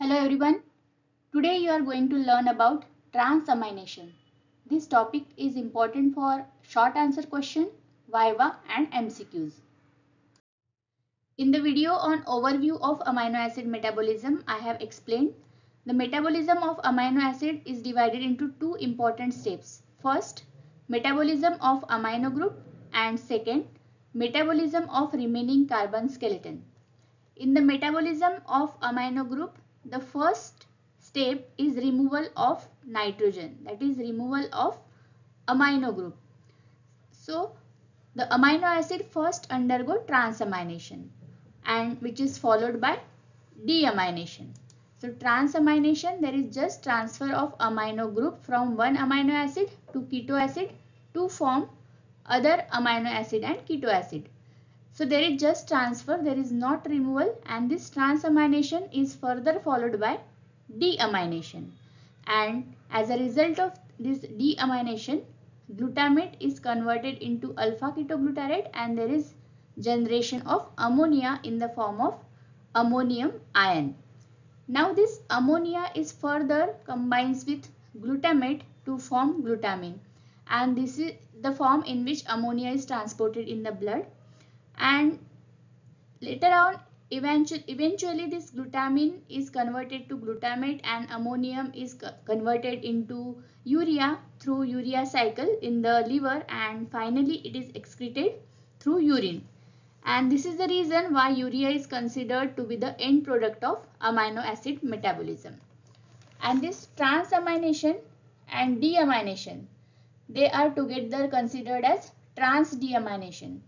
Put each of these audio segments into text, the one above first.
Hello everyone. Today you are going to learn about transamination. This topic is important for short answer question, Viva and MCQs. In the video on overview of amino acid metabolism, I have explained the metabolism of amino acid is divided into two important steps. First, metabolism of amino group and second, metabolism of remaining carbon skeleton. In the metabolism of amino group, the first step is removal of nitrogen that is removal of amino group. So the amino acid first undergo transamination and which is followed by deamination. So transamination there is just transfer of amino group from one amino acid to keto acid to form other amino acid and keto acid. So there is just transfer, there is not removal and this transamination is further followed by deamination. And as a result of this deamination, glutamate is converted into alpha ketoglutarate and there is generation of ammonia in the form of ammonium ion. Now this ammonia is further combines with glutamate to form glutamine and this is the form in which ammonia is transported in the blood and later on eventually, eventually this glutamine is converted to glutamate and ammonium is converted into urea through urea cycle in the liver and finally it is excreted through urine. And this is the reason why urea is considered to be the end product of amino acid metabolism. And this transamination and deamination they are together considered as transdeamination.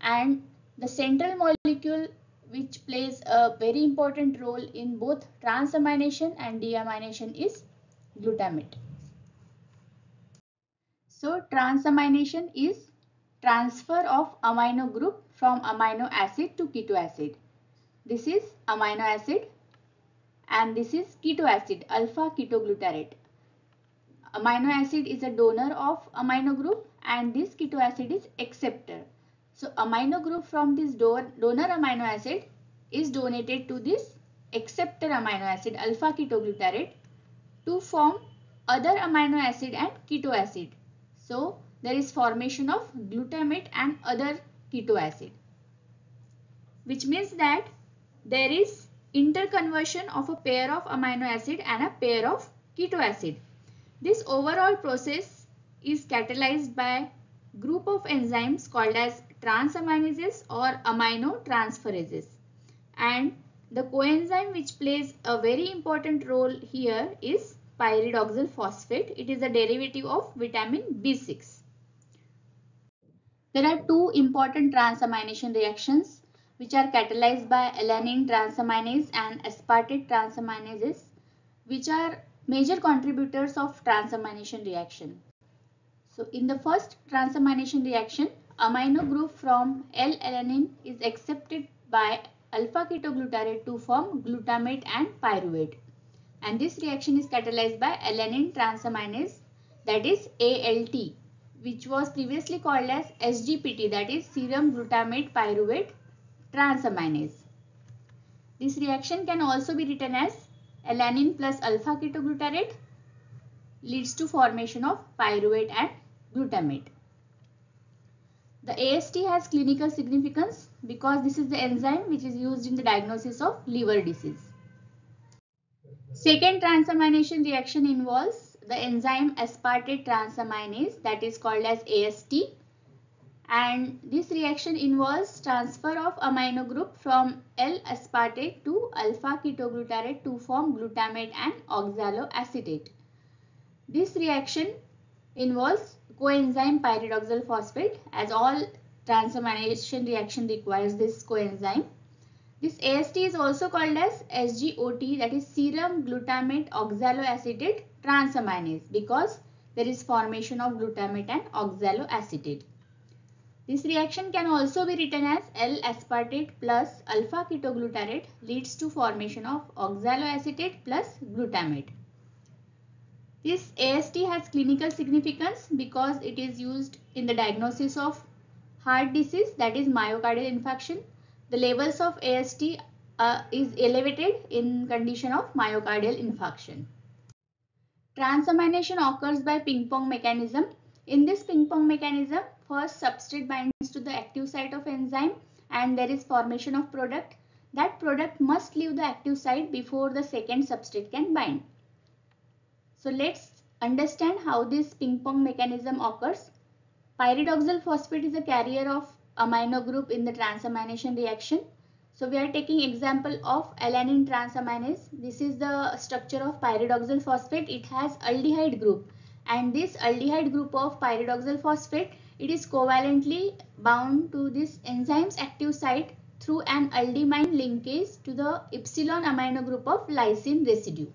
And the central molecule which plays a very important role in both transamination and deamination is glutamate. So transamination is transfer of amino group from amino acid to keto acid. This is amino acid and this is keto acid alpha ketoglutarate. Amino acid is a donor of amino group and this keto acid is acceptor. So amino group from this donor amino acid is donated to this acceptor amino acid alpha ketoglutarate to form other amino acid and keto acid. So there is formation of glutamate and other keto acid which means that there is interconversion of a pair of amino acid and a pair of keto acid. This overall process is catalyzed by group of enzymes called as transaminases or aminotransferases. And the coenzyme which plays a very important role here is pyridoxal phosphate. It is a derivative of vitamin B6. There are two important transamination reactions which are catalyzed by alanine transaminase and aspartate transaminases which are major contributors of transamination reaction. So in the first transamination reaction, amino group from L-alanine is accepted by alpha ketoglutarate to form glutamate and pyruvate. And this reaction is catalyzed by alanine transaminase that is ALT which was previously called as SGPT that is serum glutamate pyruvate transaminase. This reaction can also be written as alanine plus alpha ketoglutarate leads to formation of pyruvate and glutamate. The AST has clinical significance because this is the enzyme which is used in the diagnosis of liver disease. Second transamination reaction involves the enzyme aspartate transaminase that is called as AST and this reaction involves transfer of amino group from L-aspartate to alpha ketoglutarate to form glutamate and oxaloacetate. This reaction involves coenzyme pyridoxal phosphate as all transamination reaction requires this coenzyme. This AST is also called as SGOT that is serum glutamate oxaloacetate transaminase because there is formation of glutamate and oxaloacetate. This reaction can also be written as L-aspartate plus alpha ketoglutarate leads to formation of oxaloacetate plus glutamate. This AST has clinical significance because it is used in the diagnosis of heart disease that is myocardial infarction. The levels of AST uh, is elevated in condition of myocardial infarction. Transamination occurs by ping pong mechanism. In this ping pong mechanism, first substrate binds to the active site of enzyme and there is formation of product. That product must leave the active site before the second substrate can bind. So let's understand how this ping pong mechanism occurs. Pyridoxal phosphate is a carrier of amino group in the transamination reaction. So we are taking example of alanine transaminase. This is the structure of pyridoxal phosphate. It has aldehyde group and this aldehyde group of pyridoxal phosphate it is covalently bound to this enzyme's active site through an aldimine linkage to the epsilon amino group of lysine residue.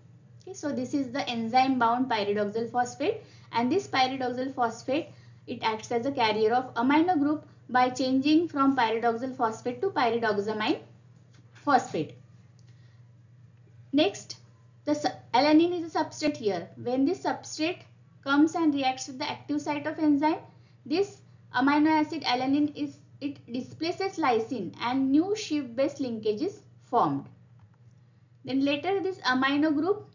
Okay, so this is the enzyme bound pyridoxal phosphate and this pyridoxal phosphate it acts as a carrier of amino group by changing from pyridoxal phosphate to pyridoxamine phosphate. Next, the alanine is a substrate here. When this substrate comes and reacts with the active site of enzyme, this amino acid alanine is it displaces lysine and new linkage is formed. Then later this amino group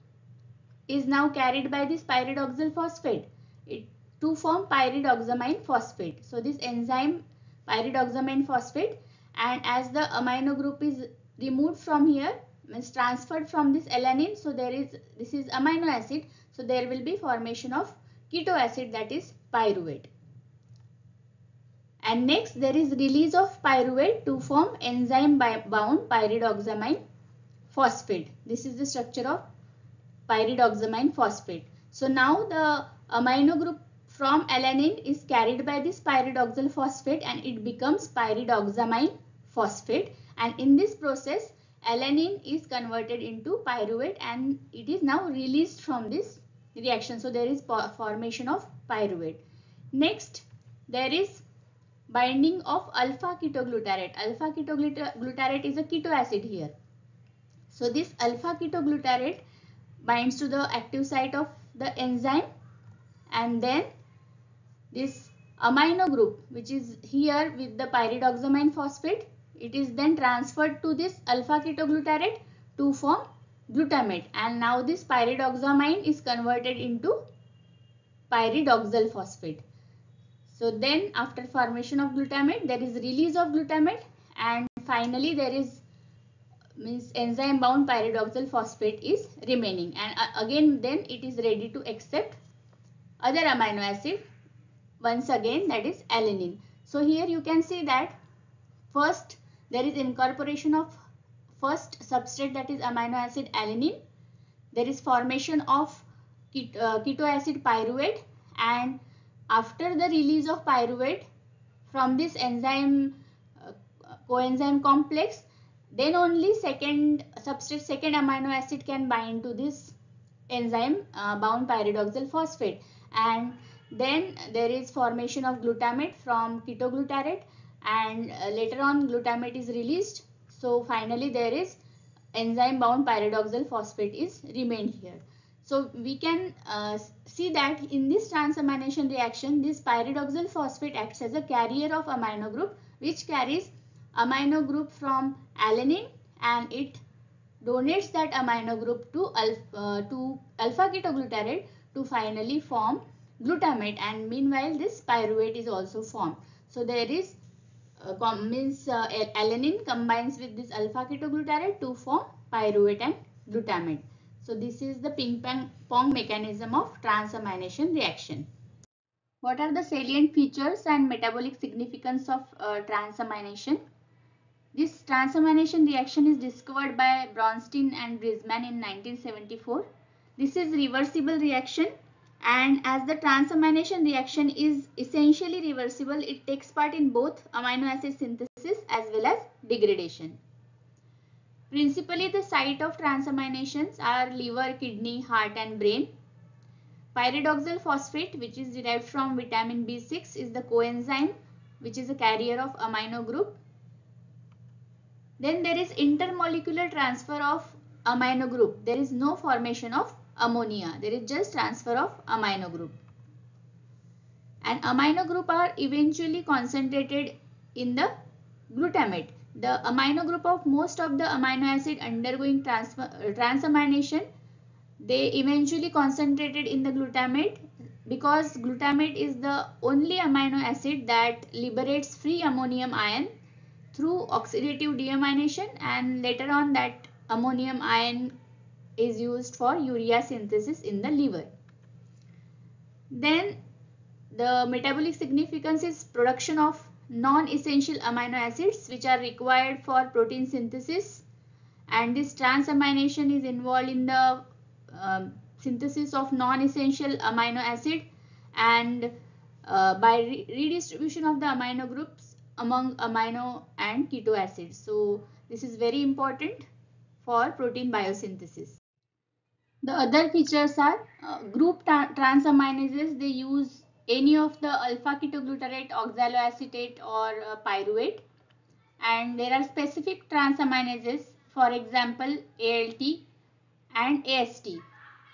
is now carried by this pyridoxal phosphate. It, to form pyridoxamine phosphate. So this enzyme pyridoxamine phosphate and as the amino group is removed from here means transferred from this alanine so there is this is amino acid. So there will be formation of keto acid that is pyruvate. And next there is release of pyruvate to form enzyme bound pyridoxamine phosphate. This is the structure of pyridoxamine phosphate so now the amino group from alanine is carried by this pyridoxal phosphate and it becomes pyridoxamine phosphate and in this process alanine is converted into pyruvate and it is now released from this reaction. So there is formation of pyruvate. Next there is binding of alpha ketoglutarate. Alpha ketoglutarate is a keto acid here. So this alpha ketoglutarate binds to the active site of the enzyme. And then this amino group which is here with the pyridoxamine phosphate it is then transferred to this alpha ketoglutarate to form glutamate. And now this pyridoxamine is converted into pyridoxal phosphate. So then after formation of glutamate there is release of glutamate. And finally there is means enzyme bound pyridoxal phosphate is remaining and uh, again then it is ready to accept other amino acid once again that is alanine. So here you can see that first there is incorporation of first substrate that is amino acid alanine. There is formation of uh, keto acid pyruvate and after the release of pyruvate from this enzyme uh, coenzyme complex then only second substrate second amino acid can bind to this enzyme uh, bound pyridoxal phosphate and then there is formation of glutamate from ketoglutarate and uh, later on glutamate is released. So finally there is enzyme bound pyridoxal phosphate is remained here. So we can uh, see that in this transamination reaction this pyridoxal phosphate acts as a carrier of amino group which carries amino group from alanine and it donates that amino group to alpha, uh, to alpha ketoglutarate to finally form glutamate and meanwhile this pyruvate is also formed. So there is uh, means uh, alanine combines with this alpha ketoglutarate to form pyruvate and glutamate. So this is the ping pong mechanism of transamination reaction. What are the salient features and metabolic significance of uh, transamination? This transamination reaction is discovered by Braunstein and Brisman in 1974. This is reversible reaction and as the transamination reaction is essentially reversible it takes part in both amino acid synthesis as well as degradation. Principally the site of transaminations are liver, kidney, heart and brain. Pyridoxal phosphate which is derived from vitamin B6 is the coenzyme which is a carrier of amino group. Then there is intermolecular transfer of amino group. There is no formation of ammonia. There is just transfer of amino group. And amino group are eventually concentrated in the glutamate. The amino group of most of the amino acid undergoing transamination, they eventually concentrated in the glutamate because glutamate is the only amino acid that liberates free ammonium ion through oxidative deamination and later on that ammonium ion is used for urea synthesis in the liver. Then the metabolic significance is production of non-essential amino acids which are required for protein synthesis and this transamination is involved in the uh, synthesis of non-essential amino acid and uh, by re redistribution of the amino groups among amino and keto acids. So this is very important for protein biosynthesis. The other features are uh, group transaminases. They use any of the alpha ketoglutarate, oxaloacetate or uh, pyruvate. And there are specific transaminases, for example, ALT and AST.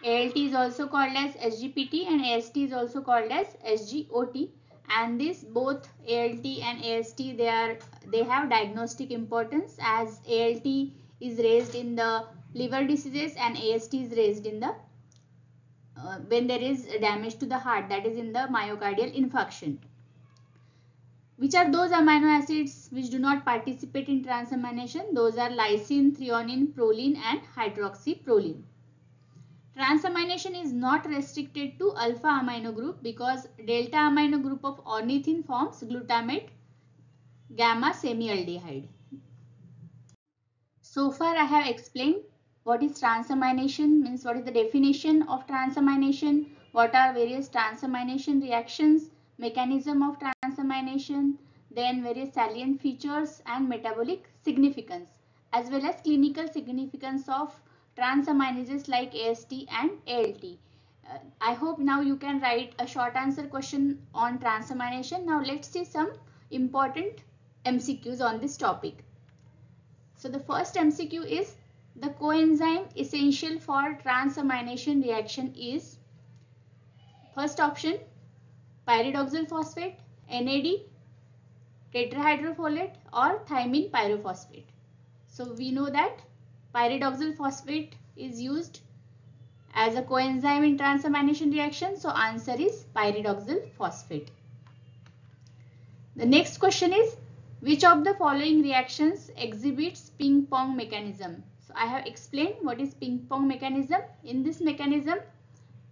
ALT is also called as SGPT and AST is also called as SGOT. And this both ALT and AST they are they have diagnostic importance as ALT is raised in the liver diseases and AST is raised in the uh, when there is damage to the heart that is in the myocardial infarction. Which are those amino acids which do not participate in transamination? Those are lysine, threonine, proline and hydroxyproline. Transamination is not restricted to alpha amino group because delta amino group of ornithine forms glutamate gamma semialdehyde. So far I have explained what is transamination means what is the definition of transamination what are various transamination reactions mechanism of transamination then various salient features and metabolic significance as well as clinical significance of transaminases like AST and ALT. Uh, I hope now you can write a short answer question on transamination. Now let's see some important MCQs on this topic. So the first MCQ is the coenzyme essential for transamination reaction is first option pyridoxal phosphate, NAD, tetrahydrofolate or thiamine pyrophosphate. So we know that pyridoxal phosphate is used as a coenzyme in transamination reaction. So answer is pyridoxal phosphate. The next question is which of the following reactions exhibits ping pong mechanism? So I have explained what is ping pong mechanism. In this mechanism,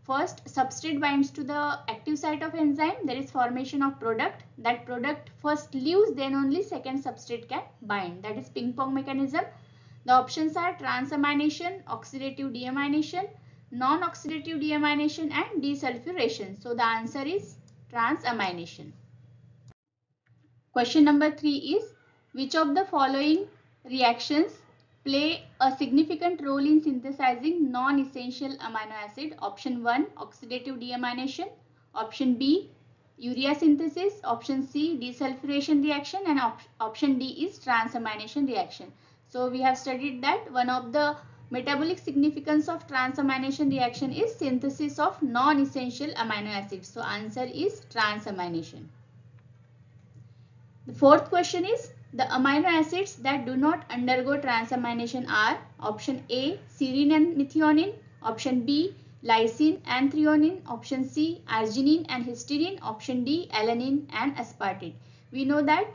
first substrate binds to the active site of enzyme. There is formation of product. That product first leaves, then only second substrate can bind. That is ping pong mechanism. The options are transamination, oxidative deamination, non-oxidative deamination and desulfuration. So the answer is transamination. Question number 3 is which of the following reactions play a significant role in synthesizing non-essential amino acid. Option 1 oxidative deamination. Option B urea synthesis. Option C desulfuration reaction and op option D is transamination reaction. So we have studied that one of the metabolic significance of transamination reaction is synthesis of non-essential amino acids. So answer is transamination. The fourth question is the amino acids that do not undergo transamination are option A serine and methionine, option B lysine and threonine, option C arginine and histidine, option D alanine and aspartate. We know that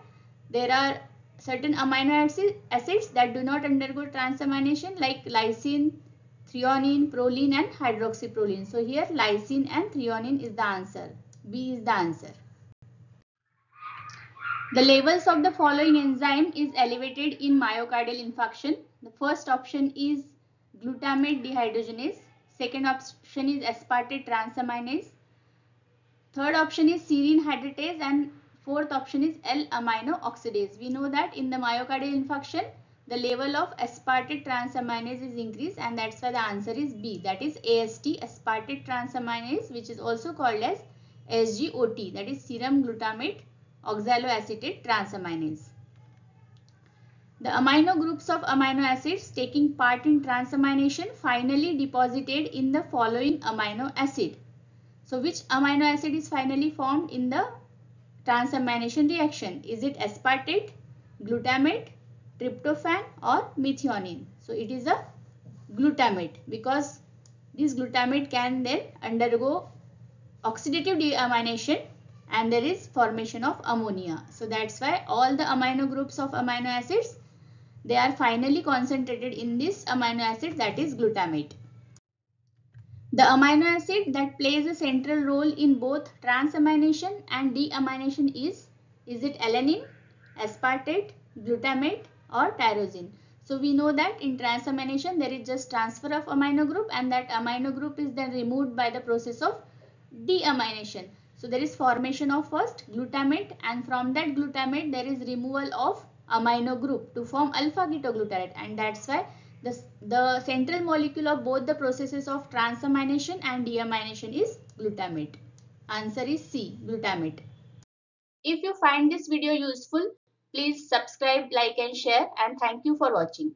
there are certain amino acids that do not undergo transamination like lysine, threonine, proline and hydroxyproline. So here lysine and threonine is the answer. B is the answer. The levels of the following enzyme is elevated in myocardial infarction. The first option is glutamate dehydrogenase. Second option is aspartate transaminase. Third option is serine hydratase and fourth option is L-amino oxidase. We know that in the myocardial infarction, the level of aspartate transaminase is increased and that's why the answer is B. That is AST, aspartate transaminase which is also called as SGOT that is serum glutamate oxaloacetate transaminase. The amino groups of amino acids taking part in transamination finally deposited in the following amino acid. So which amino acid is finally formed in the transamination reaction? Is it aspartate, glutamate, tryptophan or methionine. So it is a glutamate because this glutamate can then undergo oxidative deamination and there is formation of ammonia. So that's why all the amino groups of amino acids they are finally concentrated in this amino acid that is glutamate. The amino acid that plays a central role in both transamination and deamination is is it alanine, aspartate, glutamate or tyrosine. So we know that in transamination there is just transfer of amino group and that amino group is then removed by the process of deamination. So there is formation of first glutamate and from that glutamate there is removal of amino group to form alpha ketoglutarate and that's why the, the central molecule of both the processes of transamination and deamination is glutamate. Answer is C, glutamate. If you find this video useful, please subscribe, like and share and thank you for watching.